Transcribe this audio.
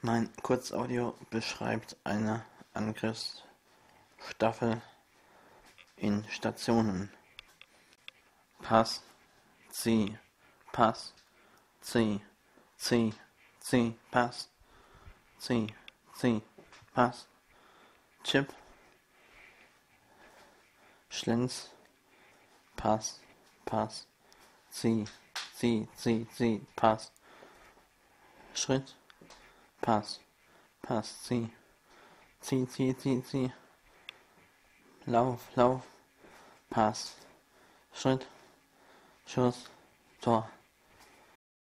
Mein Kurzaudio beschreibt eine Angriffsstaffel in Stationen. Pass, zieh, Pass, zieh, zieh, zieh, Pass, zieh, zieh, Pass, Chip, Schlinz, Pass, Pass, zieh, zieh, zieh, zieh, Pass, Schritt, Pass, Pass, zieh, zieh, zieh, zieh, zieh, Lauf, Lauf, Pass, Schritt, Schuss, Tor.